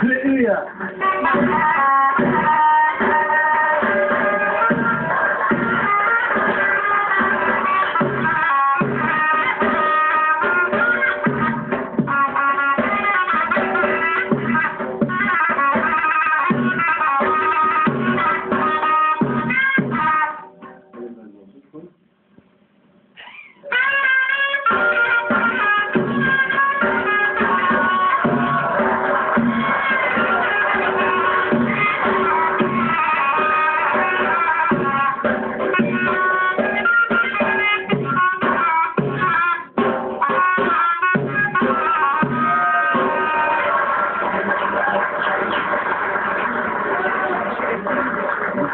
Hallelujah.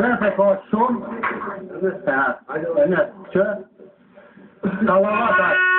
Perfect, son. Evet, ha. Hadi oyna. Çö. Kalava da.